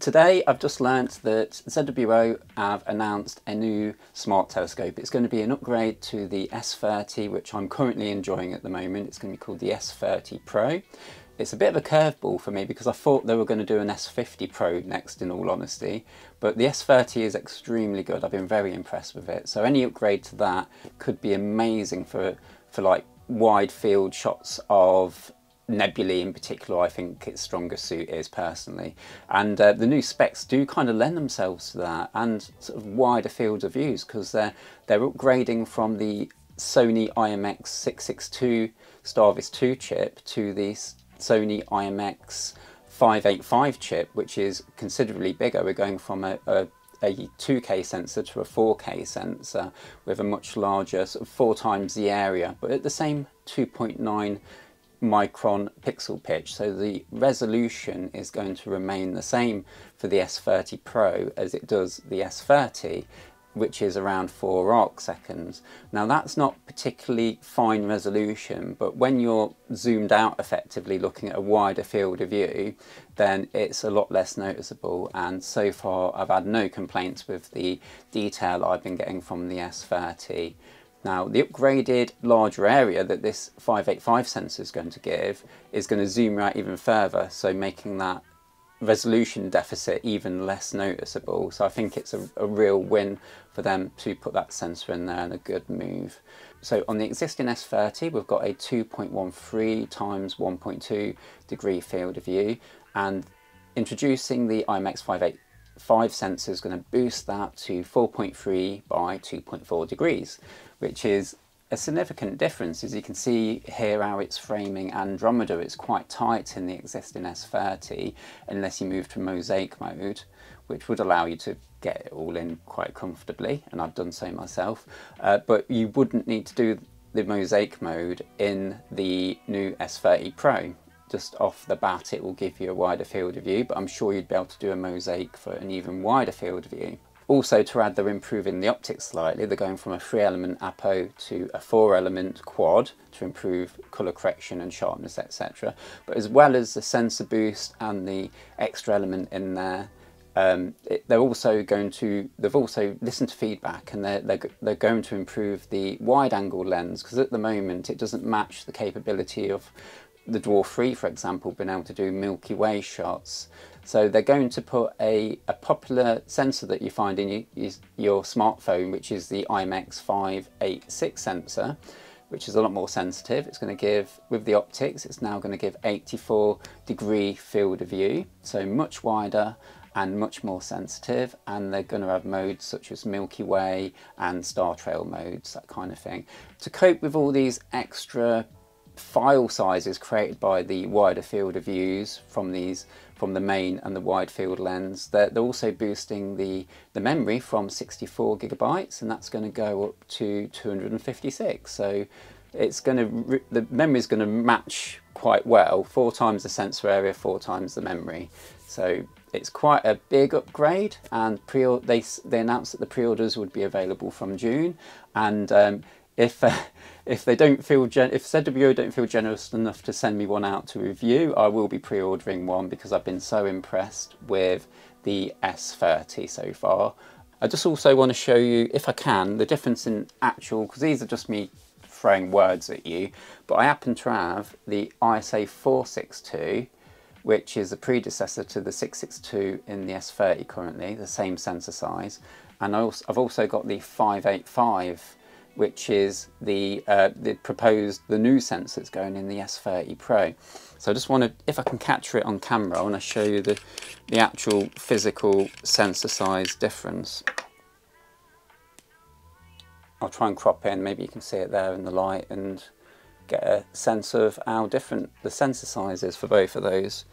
today I've just learnt that ZWO have announced a new smart telescope. It's going to be an upgrade to the S30 which I'm currently enjoying at the moment. It's going to be called the S30 Pro. It's a bit of a curveball for me because I thought they were going to do an S50 Pro next in all honesty, but the S30 is extremely good. I've been very impressed with it. So any upgrade to that could be amazing for, for like wide field shots of nebulae in particular I think its strongest suit is personally and uh, the new specs do kind of lend themselves to that and sort of wider fields of views because they're they're upgrading from the Sony IMX 662 Starvis 2 chip to the Sony IMX 585 chip, which is considerably bigger. We're going from a, a, a 2K sensor to a 4K sensor with a much larger, sort of four times the area, but at the same 2.9 micron pixel pitch so the resolution is going to remain the same for the S30 Pro as it does the S30 which is around 4 arc seconds. Now that's not particularly fine resolution, but when you're zoomed out effectively looking at a wider field of view, then it's a lot less noticeable. And so far I've had no complaints with the detail I've been getting from the S30. Now the upgraded larger area that this 585 sensor is going to give is going to zoom out even further, so making that resolution deficit even less noticeable. So I think it's a, a, real win for them to put that sensor in there and a good move. So on the existing S30, we've got a 2.13 times 1.2 degree field of view and introducing the IMX585 sensor is going to boost that to 4.3 by 2.4 degrees, which is a significant difference. As you can see here how it's framing Andromeda it's quite tight in the existing S30 unless you move to mosaic mode which would allow you to get it all in quite comfortably and I've done so myself. Uh, but you wouldn't need to do the mosaic mode in the new S30 Pro just off the bat it will give you a wider field of view but I'm sure you'd be able to do a mosaic for an even wider field of view also to add, they're improving the optics slightly. They're going from a three element apo to a four element quad to improve color correction and sharpness, etc. But as well as the sensor boost and the extra element in there, um, it, they're also going to, they've also listened to feedback and they're, they're, they're going to improve the wide angle lens because at the moment it doesn't match the capability of the Dwarf 3, for example, been able to do Milky Way shots. So they're going to put a, a popular sensor that you find in your, your smartphone, which is the IMX 586 sensor, which is a lot more sensitive. It's going to give, with the optics, it's now going to give 84 degree field of view, so much wider and much more sensitive and they're going to have modes such as Milky Way and Star Trail modes, that kind of thing. To cope with all these extra file sizes created by the wider field of views from these from the main and the wide field lens. They're, they're also boosting the, the memory from 64 gigabytes and that's going to go up to 256. So it's going to, the memory is going to match quite well, four times the sensor area, four times the memory. So it's quite a big upgrade and pre they, they announced that the pre-orders would be available from June and um, if uh, if they don't feel if ZWO don't feel generous enough to send me one out to review, I will be pre-ordering one because I've been so impressed with the S30 so far. I just also want to show you, if I can, the difference in actual, because these are just me throwing words at you, but I happen to have the ASI 462, which is a predecessor to the 662 in the S30 currently, the same sensor size, and I have also got the 585 which is the, uh, the proposed, the new sensor that's going in the S30 Pro. So I just want to, if I can capture it on camera, I want to show you the, the actual physical sensor size difference. I'll try and crop in, maybe you can see it there in the light and get a sense of how different the sensor size is for both of those.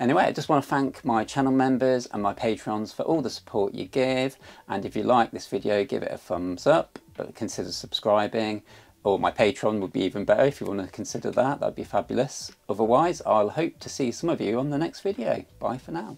Anyway, I just want to thank my channel members and my patrons for all the support you give. And if you like this video, give it a thumbs up, consider subscribing. Or my Patreon would be even better if you want to consider that, that'd be fabulous. Otherwise, I'll hope to see some of you on the next video. Bye for now.